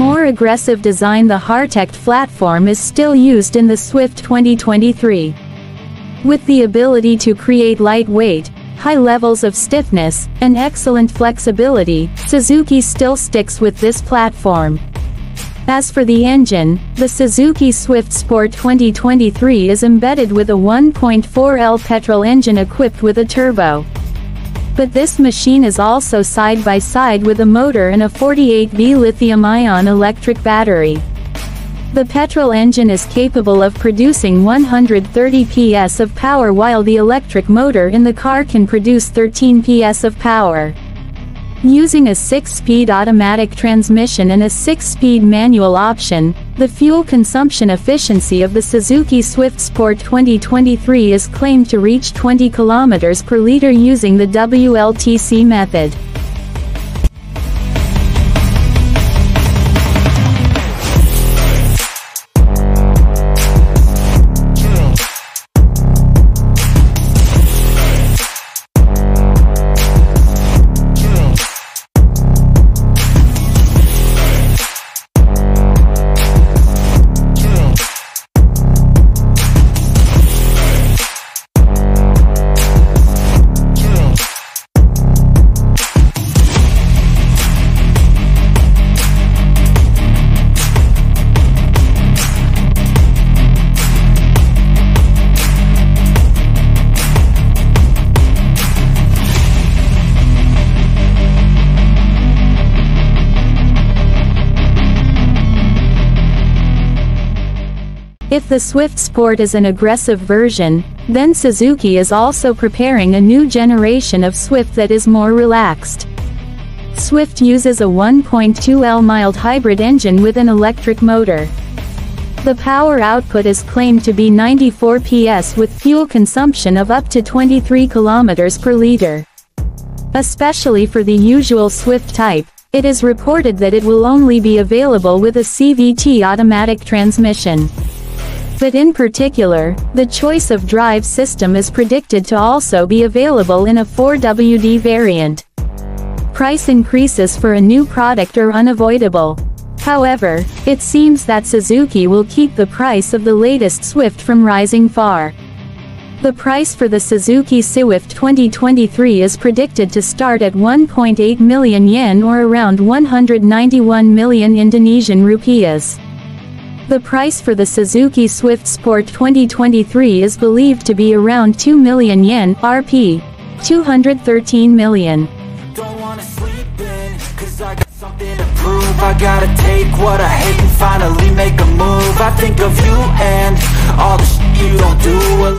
more aggressive design the Heartect platform is still used in the Swift 2023. With the ability to create lightweight, high levels of stiffness, and excellent flexibility, Suzuki still sticks with this platform. As for the engine, the Suzuki Swift Sport 2023 is embedded with a 1.4L petrol engine equipped with a turbo. But this machine is also side by side with a motor and a 48V lithium-ion electric battery. The petrol engine is capable of producing 130 PS of power while the electric motor in the car can produce 13 PS of power. Using a 6-speed automatic transmission and a 6-speed manual option, the fuel consumption efficiency of the Suzuki Swift Sport 2023 is claimed to reach 20 km per liter using the WLTC method. If the Swift Sport is an aggressive version, then Suzuki is also preparing a new generation of Swift that is more relaxed. Swift uses a 1.2L mild hybrid engine with an electric motor. The power output is claimed to be 94 PS with fuel consumption of up to 23 km per liter. Especially for the usual Swift type, it is reported that it will only be available with a CVT automatic transmission. But in particular, the choice of drive system is predicted to also be available in a 4WD variant. Price increases for a new product are unavoidable. However, it seems that Suzuki will keep the price of the latest Swift from rising far. The price for the Suzuki Swift 2023 is predicted to start at 1.8 million yen or around 191 million Indonesian rupiahs. The price for the Suzuki Swift Sport 2023 is believed to be around 2 million yen, RP. 213 million. I gotta take what I hate and finally make a move. I think of you and all the shit you don't do.